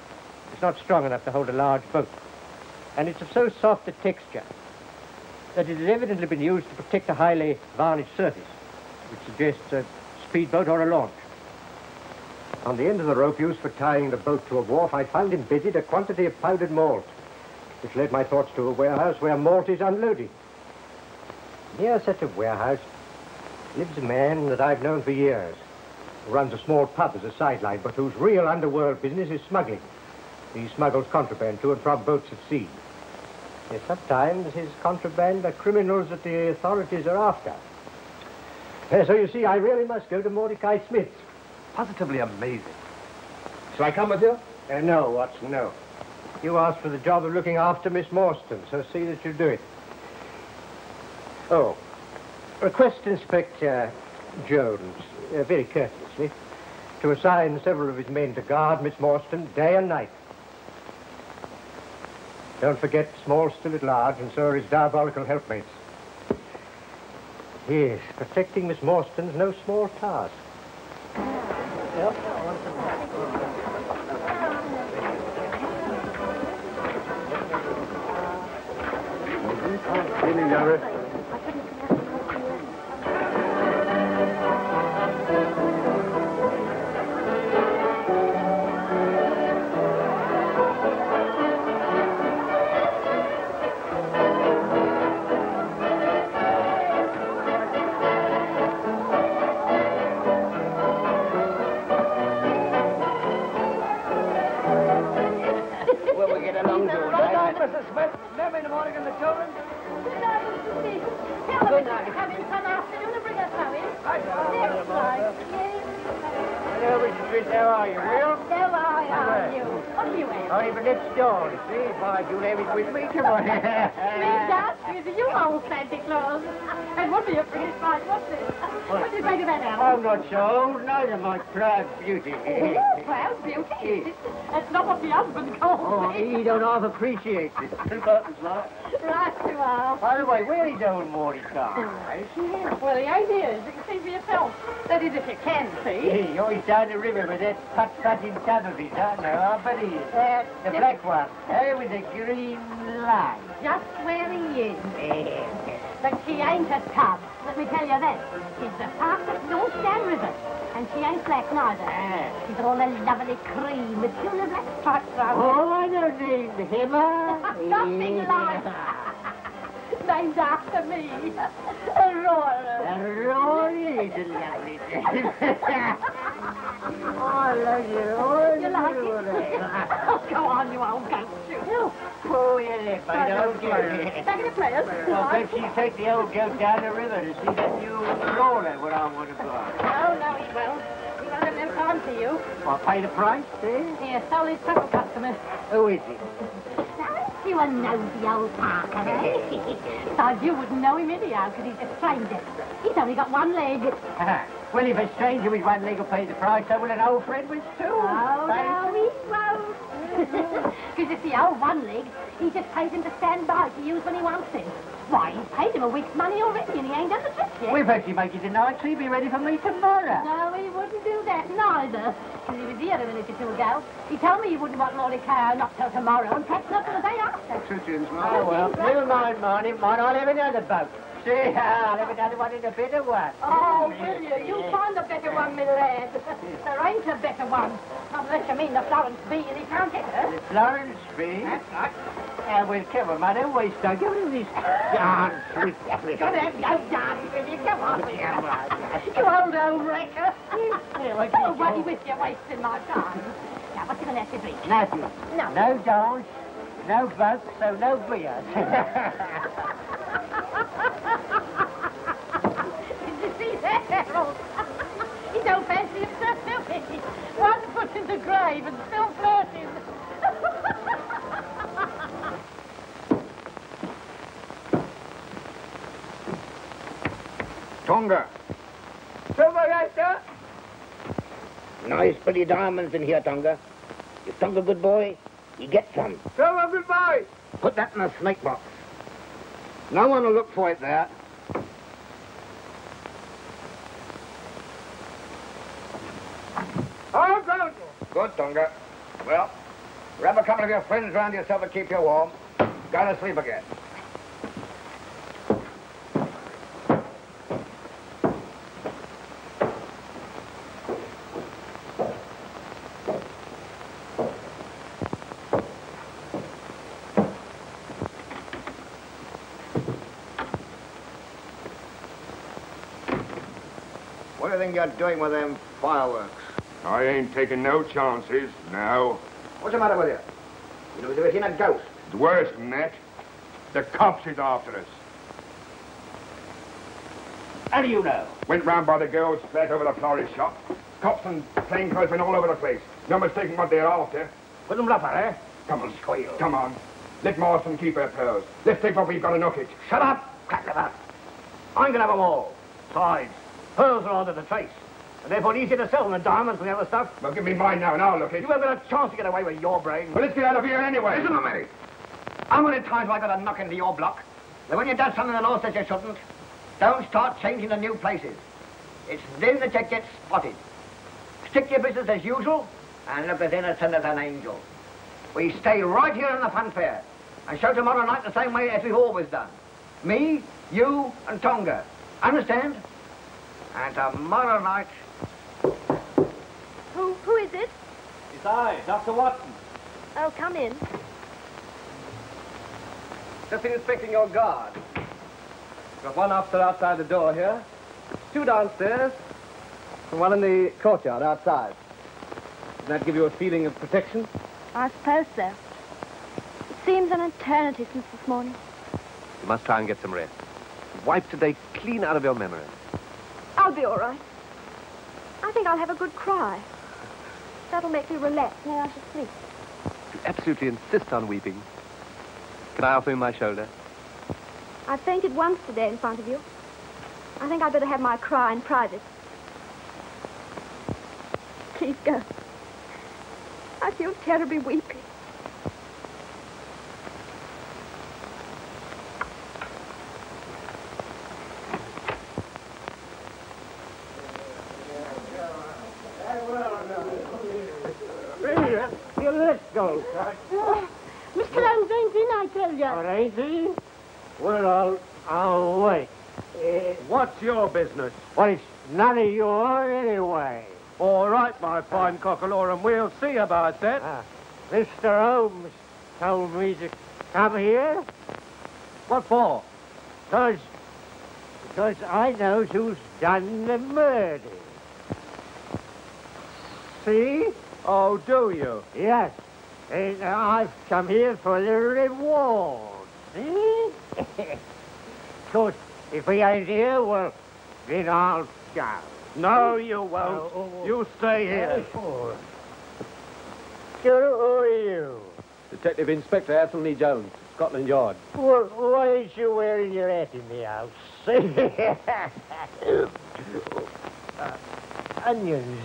It's not strong enough to hold a large boat. And it's of so soft a texture that it has evidently been used to protect a highly varnished surface, which suggests a speedboat or a launch. On the end of the rope used for tying the boat to a wharf, I found embedded a quantity of powdered malt, which led my thoughts to a warehouse where malt is unloaded. Near such a warehouse lives a man that I've known for years, who runs a small pub as a sideline, but whose real underworld business is smuggling. He smuggles contraband to and from boats at sea. Yes, sometimes his contraband are criminals that the authorities are after. Uh, so you see, I really must go to Mordecai Smith's. Positively amazing. Shall I come with you? Uh, no, Watson, no. You asked for the job of looking after Miss Morstan, so see that you do it. Oh, request Inspector Jones, uh, very courteously, to assign several of his men to guard Miss Morstan day and night. Don't forget, Small's still at large, and so are his diabolical helpmates. Yes, protecting Miss Morstan's no small task. Gary. Will Smith. Never in the morning and the children. Tell them to come in some afternoon and bring us some in. Next time. Yes. Hello, Mrs. Smith, how are you? Well? So I are you. What do you have? Oh, even next door, you see. Why, you'll have it with me. Come on. Me dust with you, old Santa Claus. And what be a pretty sight, what's this? What do you think of that, Alan? I'm not so old, neither, my proud beauty. Oh, proud beauty. That's not what the husband calls Oh, me. he don't half appreciate it. Right you are. By the way, where is old Mordecai? Oh, well, he ain't here, as you can see for yourself. That is, if you can see. Hey, oh, he's down the river with that putt-putting tub of his, huh? No, I bet he is. Uh, The black one, eh, with the green line. Just where he is. But she ain't a tub, let me tell you that. She's the fastest North Dam River. And she ain't black neither. She's all a lovely cream with little black stripes round her. Oh, I don't need him, huh? Nothing like Named after me. Aurora. Rory is a lovely name. oh, I love you. Oh, You like it? Oh, go on, you old goat shoot. Oh, yeah, if I don't get it. Back in the players. Well, perhaps you take the old goat down the river to see that new roller what I want to go. Oh, no, he won't. He won't have no time for you. I'll pay the price, eh? Here, solid trouble customer. Who is it? You a nosy old Parker, eh? Besides, you wouldn't know him anyhow, because he's a stranger. He's only got one leg. well, if a stranger with one leg will pay the price, so will an old friend with two. Oh, no, he won't. Because you see, old one leg, he just pays him to stand by to use when he wants it. Why, he's paid him a week's money already, and he ain't done the trick yet. We've heard you make it tonight, so you'll be ready for me tomorrow. No, he wouldn't do that neither. 'Cause he was here a minute or two ago. He told me he wouldn't want Mordecai not till tomorrow, and perhaps not till the day after. Oh, well, never mind, man, never mind. I'll have another boat. See, I'll have another one in a better one. Oh, will you? You find a better one, my lad. There ain't a better one. Unless you mean the Florence B in the county, huh? Florence B. That's right. Uh, well, come on, man, don't waste time. Give me this dance with you. Go there, go dance with you. Come on. On. You old old wrecker. Nobody with you wasting my time. Now, what you going to have to drink? Nothing. No. No dance, no buzz, so no beer. Did you see that, Harold? he don't fancy himself, do he? One foot in the grave and still flirting. Tonga. Silver Nice pretty diamonds in here, Tonga. If Tonga good boy, he gets some. Silver goodbye. Put that in a snake box. No one will look for it there. Oh, good. Tonga. Well, grab a couple of your friends round yourself to keep you warm. Go to sleep again. What do you think you're doing with them fireworks? I ain't taking no chances, now. What's the matter with you? You know, you've seen a ghost. It's worse than that. The cops is after us. How do you know? Went round by the girl's flat over the florist shop. Cops and plainclothesmen all over the place. No mistaking what they're after. Put them bluffer, eh? Come on, squeal. Come on. Let Morstan keep her pearls. Let's take what we've got to knock it. Shut up! Crack them up. I'm gonna have them all. Besides, pearls are under the trace. And therefore easier to sell than the diamonds and the other stuff. Well, give me mine now and I'll look it. You haven't got a chance to get away with your brain. Well, let's get out of here anyway. Listen to me. How many times have I got to knock into your block? That when you've done something the law says you shouldn't, don't start changing to new places. It's then that you get spotted. Stick to your business as usual and look as innocent as an angel. We stay right here in the fun fair and show tomorrow night the same way as we've always done. Me, you, and Tonga. Understand? And tomorrow night, Who, who is it? It's I, Dr. Watson. Oh, come in. Just been inspecting your guard. Got one officer outside the door here, two downstairs, and one in the courtyard outside. Does that give you a feeling of protection? I suppose so. It seems an eternity since this morning. You must try and get some rest. Wipe today clean out of your memory. I'll be all right. I think I'll have a good cry. That'll make me relax, then I shall sleep. You absolutely insist on weeping. Can I offer you my shoulder? I fainted once today in front of you. I think I'd better have my cry in private. Please go. I feel terribly weepy. Here, let's go. Mr. Holmes ain't in, I tell you. All right, see? Well, I'll, I'll wait. Uh, What's your business? well, it's none of yours anyway. All right, my fine cockalorum, we'll see about that. Ah, Mr. Holmes told me to come here What for? because because I knows who's done the murder. See? Oh, do you? Yes. And I've come here for the reward. See? Of course, if he ain't here, well, then I'll go. No, you won't. Oh, oh, oh. You stay here. Sure. Sure, who are you? Detective Inspector Athelney Jones, Scotland Yard. Well, why ain't you wearing your hat in the house? uh, onions.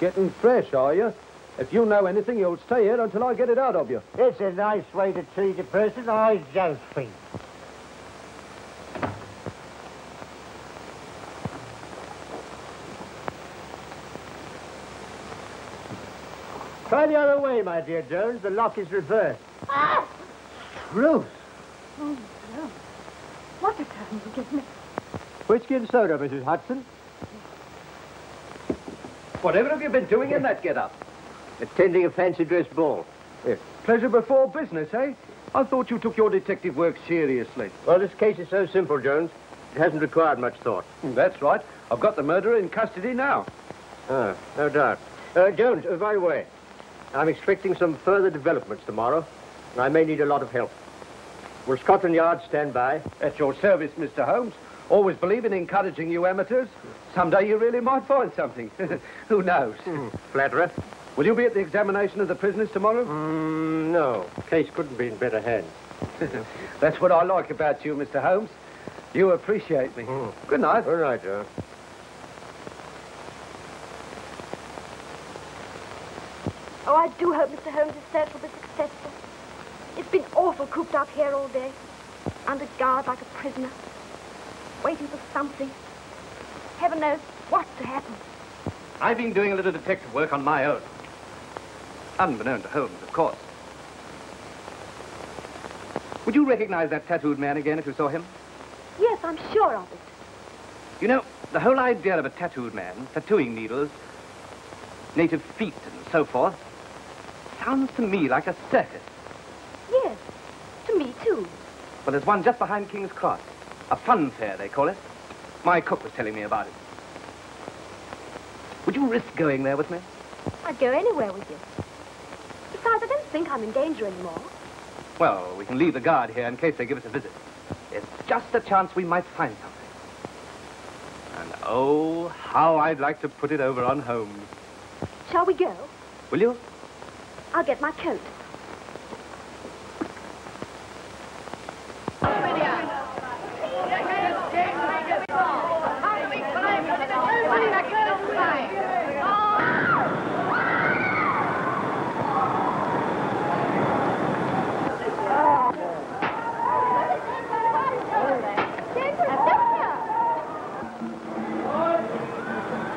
Getting fresh, are you? If you know anything, you'll stay here until I get it out of you. It's a nice way to treat a person, I don't think. Try the other way, my dear Jones. The lock is reversed. Ah! Truth. Oh, no. What What a turn you give me. Whiskey and soda, Mrs. Hudson. Whatever have you been doing in that get-up? Attending a fancy dress ball. Yes. Pleasure before business, eh? I thought you took your detective work seriously. Well, this case is so simple, Jones. It hasn't required much thought. Hmm, That's right. I've got the murderer in custody now. Ah, no doubt. Uh, Jones, uh, by the way, I'm expecting some further developments tomorrow. and I may need a lot of help. Will Scotland Yard stand by? At your service, Mr. Holmes. Always believe in encouraging you amateurs. Someday you really might find something. Who knows? Flatterer? Will you be at the examination of the prisoners tomorrow? Mm, no. Case couldn't be in better hands. That's what I like about you, Mr. Holmes. You appreciate me. Good night. All right, Jones. Oh, I do hope Mr. Holmes' search will be successful. It's been awful cooped up here all day. Under guard like a prisoner. Waiting for something. Heaven knows what's to happen. I've been doing a little detective work on my own. Unbeknown to Holmes, of course. Would you recognize that tattooed man again if you saw him? Yes, I'm sure of it. You know, the whole idea of a tattooed man, tattooing needles, native feet and so forth, sounds to me like a circus. Yes, to me too. Well, there's one just behind King's Cross. A fun fair, they call it. My cook was telling me about it. Would you risk going there with me? I'd go anywhere with you. Besides, I don't think I'm in danger anymore. Well, we can leave the guard here in case they give us a visit. It's just a chance we might find something. And oh, how I'd like to put it over on Holmes. Shall we go? Will you? I'll get my coat.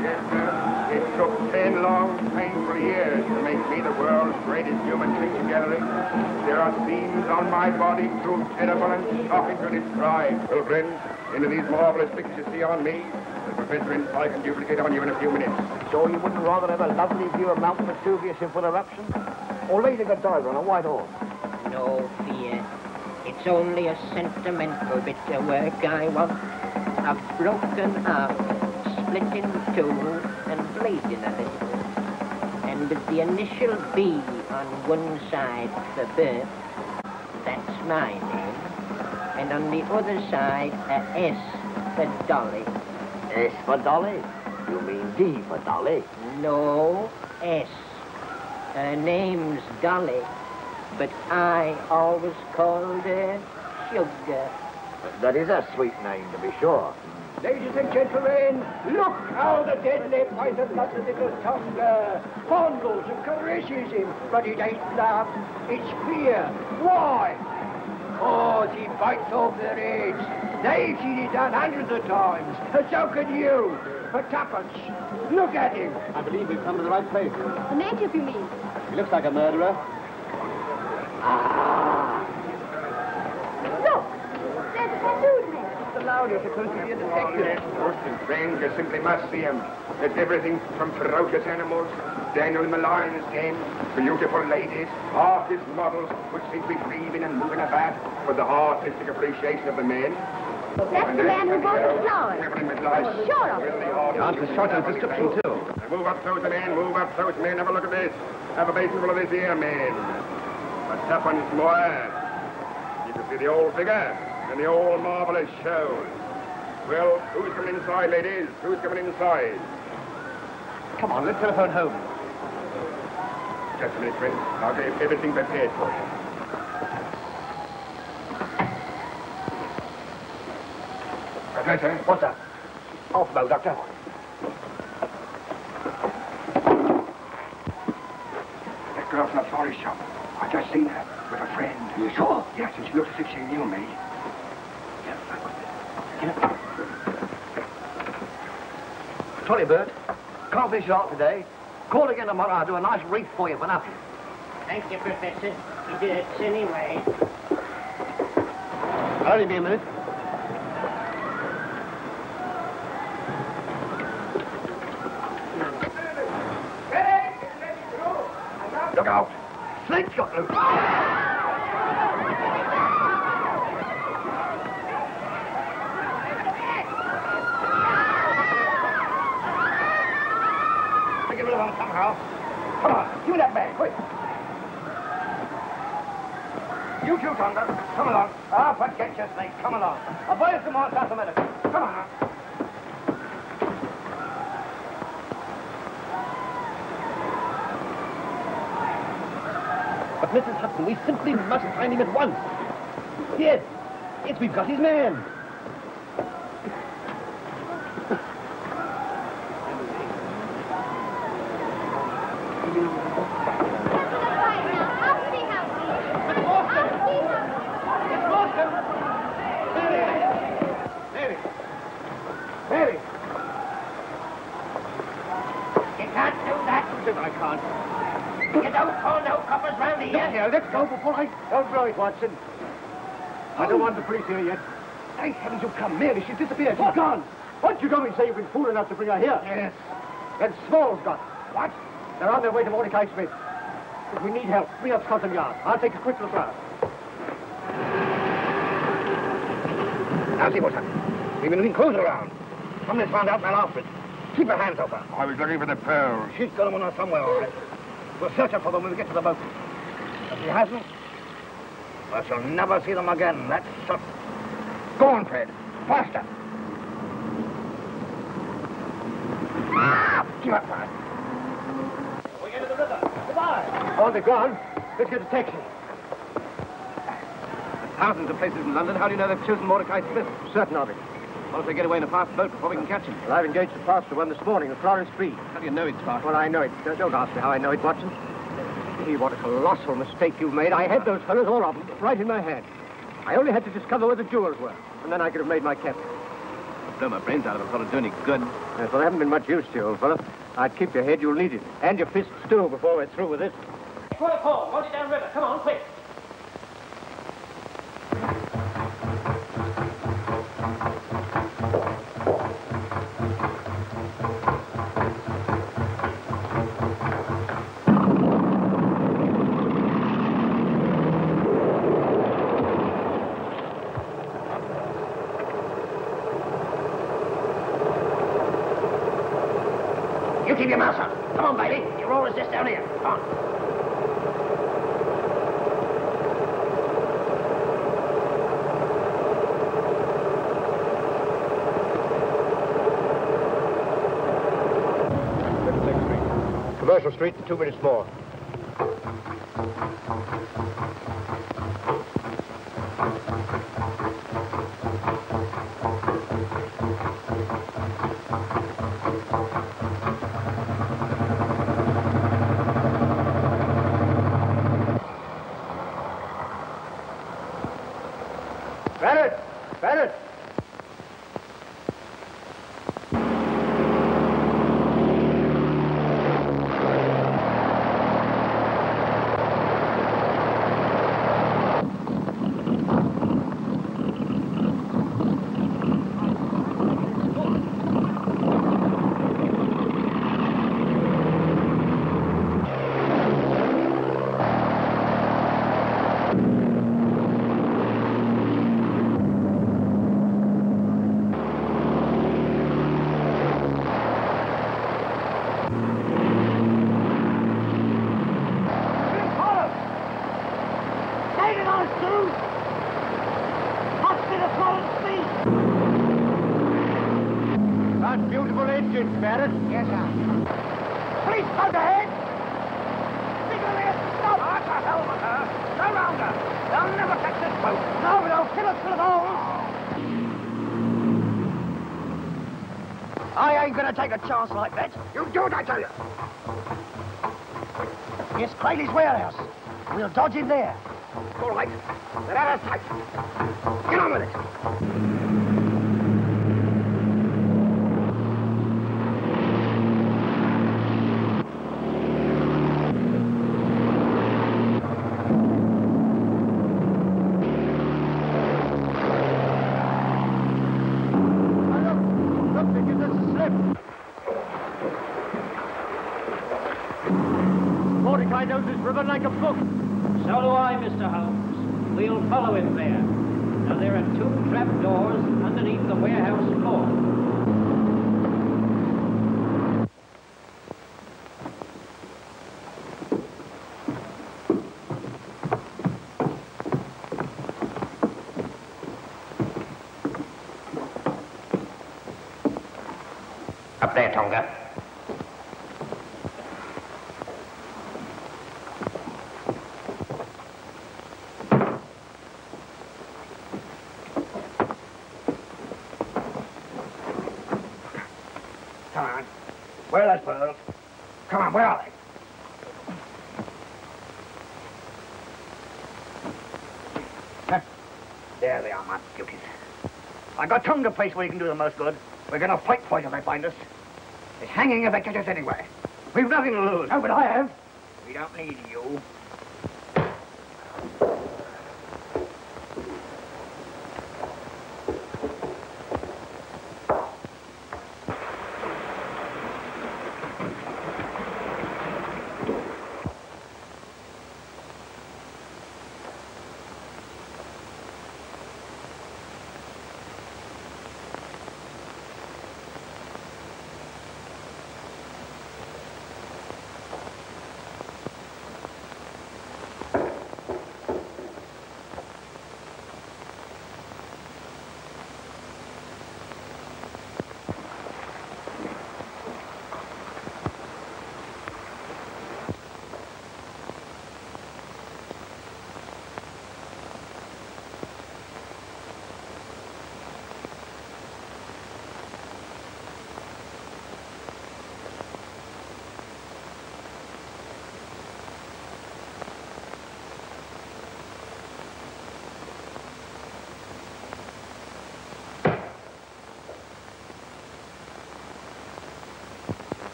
Yes, sir. It took ten long, painful years to make me the world's greatest human picture gallery. There are scenes on my body too terrible and shocking to describe. Well, friends, into these marvelous pictures you see on me, the Professor inside can duplicate on you in a few minutes. So you wouldn't rather have a lovely view of Mount Vesuvius in full eruption? Or Lady Godiva on a white horse? No fear. It's only a sentimental bit of work I want. A broken arm, split in two, and bleeding a little. And with the initial B on one side the birth, that's my name. And on the other side, a S for Dolly. S for Dolly? You mean D for Dolly? No, S. Her name's Dolly, but I always called her Sugar. That is a sweet name, to be sure. Ladies and gentlemen, look how the deadly poison got the little tongue. Uh, fondles and caresses him, but it ain't love, it's fear. Why? Oh, he bites off their heads. They've seen it done hundreds of times, and so can you. For tuppence. Look at him. I believe we've come to the right place. A native, you mean? He looks like a murderer. Look! There's a tattooed man. Mr. Loud, you're supposed to be a Oh, detective. yes, worse than strange. You simply must see him. There's everything from ferocious animals, Daniel in the lion's den, beautiful ladies, artist models, which seem to be breathing and moving about with the artistic appreciation of the men. That's the man who bought the flowers. Never in midlife. Oh, sure of it. Really hard. The answer's short in the description, too. Move up close, men. Move up close, men. Have a look at this. Have a basin full of this here, men. A tuppence more. You can see the old figure and the old marvelous show. Well, who's coming inside, ladies? Who's coming inside? Come on, let's telephone home. Just a minute, friends. I'll get everything prepared for you. Professor? What's that? Off bow, Doctor. That girl from the florist shop. I just seen her with a friend. You sure? Yes, and she looks as if she knew me. Sorry, Tollybird, can't finish it out today. Call again tomorrow. I'll do a nice wreath for you for nothing. Thank you, Professor. You did it anyway. How do you mean, a minute. Look out! Snake's got loose! You two, Tonga, come along. Ah, forget your snake, come along. I'll buy you some more South America. Come on. But Mrs. Hudson, we simply must find him at once. Yes, yes, we've got his man. Mary. Mary. You can't do that. I can't. You don't call no coppers round here. Here, let's go before I... Don't blow it, Watson. I don't want the police here yet. Thank heavens you've come. Mary, she's disappeared. She's gone. What'd you go and say you've been fool enough to bring her here? Yes. Then Small's got. What? They're on their way to Mordecai Smith. If we need help, bring up Scotland Yard. I'll take a quick look round. Now see what's happened. We've been cruising around. Somebody's found out my outfit. Keep your hands off her. I was looking for the pearls. She's got them on her somewhere, all right. We'll search her for them when we get to the boat. If she hasn't, I shall never see them again. That's certain. Go on, Fred. Faster. Ah, up, Fred. We're into the river. Goodbye. Oh, they're gone. Let's get a taxi. Thousands of places in London. How do you know they've chosen Mordecai Smith? Certain of it. What if they get away in a fast boat before we can catch him? Well, I've engaged a faster one this morning, the Florence Free. How do you know it's fast? Well, I know it. Don't ask me how I know it, Watson. Gee, what a colossal mistake you've made. I had those fellows, all of them, right in my hand. I only had to discover where the jewels were, and then I could have made my capture. Blow my brains out of it. Thought it'd do any good. Yes, well, they haven't been much use to you, old fellow. I'd keep your head, you'll need it. And your fists, too, before we're through with this. Quarter four, hold it down river. Come on, quick. Street, two minutes more. Beautiful engine, Yes, sir. Police ahead! Signal stop! Ah, what the hell with her? Surround her! They'll never catch this boat! No, they'll kill us for the bones! I ain't gonna take a chance like that. You do it, I tell you. It's Crayley's warehouse. We'll dodge in there. All right. They're out of sight. Get on with it. Look, they give us a slip. Mordecai I know this river like a book. So do I, Mr. Holmes. We'll follow him there. Now, there are two trap doors underneath the warehouse floor. Up there, Tonga. Come on. Where are those? Come on, where are they? There they are, my beauties. I got tongue to place where you can do the most good. We're gonna fight for you if they find us. Hanging if they catch us anyway. We've nothing to lose. Oh, but I have. We don't need you.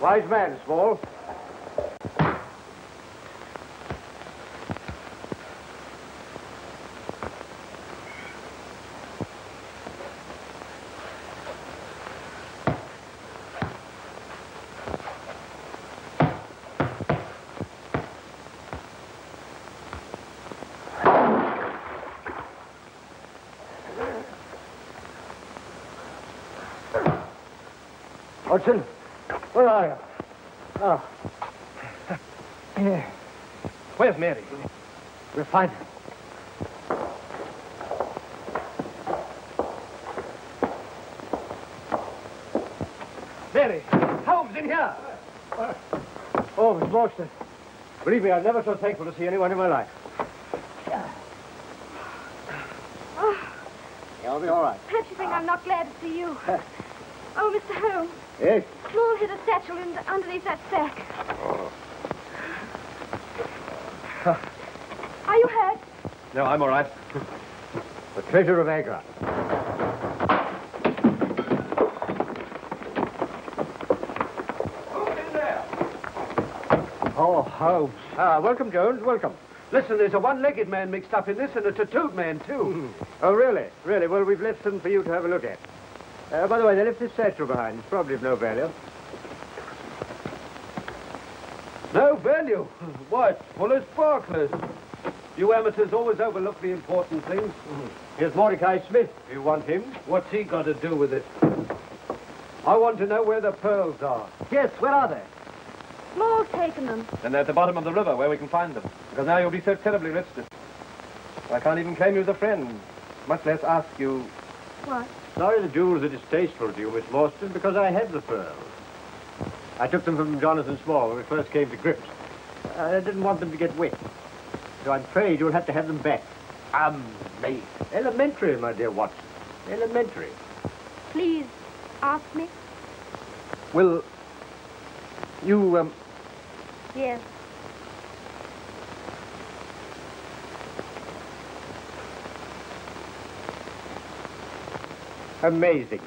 Wise man, Small. Hudson, where are you? Oh. Yeah. Where's Mary? We'll find her. Mary! Holmes, in here! Oh, Miss Morstan. Believe me, I'm never so thankful to see anyone in my life. Oh, You'll be all right. perhaps you think I'm not glad to see you. Oh, Mr. Holmes, Yes? Small hid a satchel in underneath that sack. Are you hurt? No, I'm all right. the treasure of Agra. Who's in there? Oh, Holmes. Ah, welcome, Jones. Welcome. Listen, there's a one-legged man mixed up in this and a tattooed man, too. Oh, really? Really? Well, we've left some for you to have a look at. Uh, by the way, they left this satchel behind. It's probably of no value. No value. Why, it's full of sparklers. You amateurs always overlook the important things. Here's Mordecai Smith. You want him? What's he got to do with it? I want to know where the pearls are. Yes, where are they? Small's taken them. And they're at the bottom of the river where we can find them. Because now you'll be so terribly rich that I can't even claim you as a friend, much less ask you. What? Sorry the jewels are distasteful to you, Miss Morstan, because I had the pearls. I took them from Jonathan Small when we first came to grips. I didn't want them to get wet. So I'm afraid you'll have to have them back. Amazing. Elementary, my dear Watson. Elementary. Please, ask me. Will you, um, Yes. Amazing.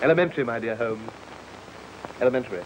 Elementary, my dear Holmes. Elementary.